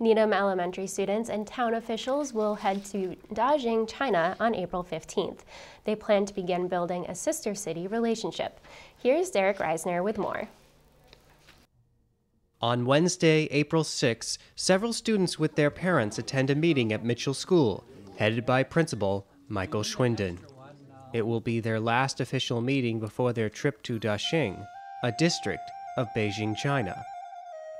Needham Elementary students and town officials will head to Daxing, China on April 15th. They plan to begin building a sister city relationship. Here's Derek Reisner with more. On Wednesday, April 6, several students with their parents attend a meeting at Mitchell School, headed by Principal Michael Schwinden. It will be their last official meeting before their trip to Daxing, a district of Beijing, China.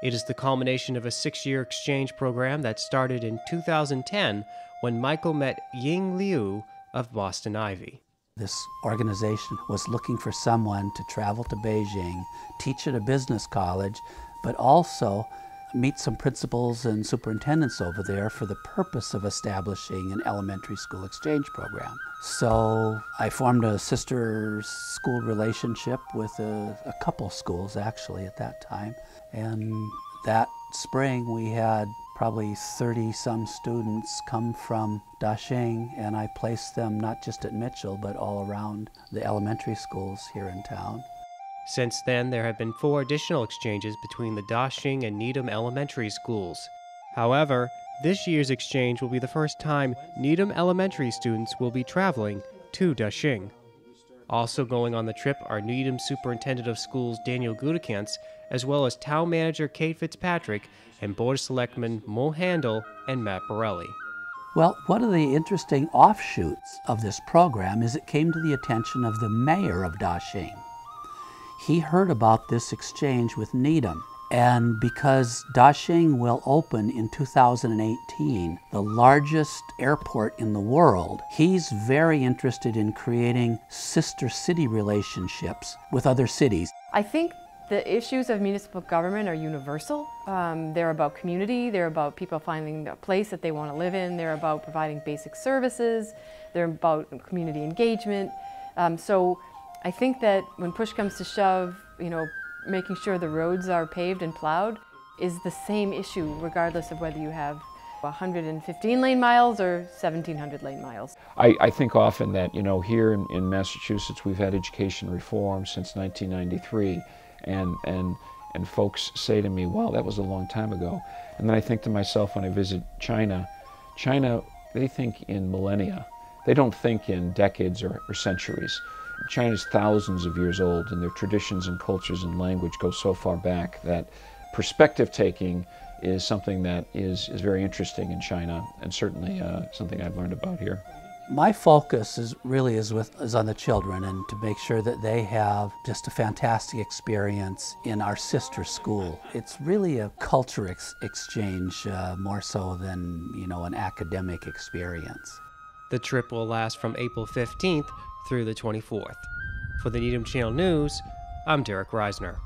It is the culmination of a six year exchange program that started in 2010 when Michael met Ying Liu of Boston Ivy. This organization was looking for someone to travel to Beijing, teach at a business college, but also meet some principals and superintendents over there for the purpose of establishing an elementary school exchange program. So I formed a sister school relationship with a, a couple schools actually at that time. And that spring we had probably 30 some students come from Daxing and I placed them not just at Mitchell but all around the elementary schools here in town. Since then, there have been four additional exchanges between the Daxing and Needham elementary schools. However, this year's exchange will be the first time Needham elementary students will be traveling to Daxing. Also going on the trip are Needham Superintendent of Schools Daniel Gutekanst, as well as Town Manager Kate Fitzpatrick and Board of Selectmen Mo Handel and Matt Borrelli. Well, one of the interesting offshoots of this program is it came to the attention of the mayor of Daxing. He heard about this exchange with Needham. And because Daxing will open in 2018, the largest airport in the world, he's very interested in creating sister city relationships with other cities. I think the issues of municipal government are universal. Um, they're about community, they're about people finding a place that they want to live in, they're about providing basic services, they're about community engagement. Um, so I think that when push comes to shove, you know, making sure the roads are paved and plowed is the same issue regardless of whether you have 115 lane miles or 1700 lane miles. I, I think often that, you know, here in, in, Massachusetts we've had education reform since 1993 and, and, and folks say to me, wow, that was a long time ago. And then I think to myself when I visit China, China, they think in millennia. They don't think in decades or, or centuries. China's thousands of years old, and their traditions and cultures and language go so far back that perspective taking is something that is, is very interesting in China, and certainly uh, something I've learned about here. My focus is really is with is on the children and to make sure that they have just a fantastic experience in our sister school. It's really a culture ex exchange uh, more so than you know an academic experience. The trip will last from April 15th through the 24th. For the Needham Channel News, I'm Derek Reisner.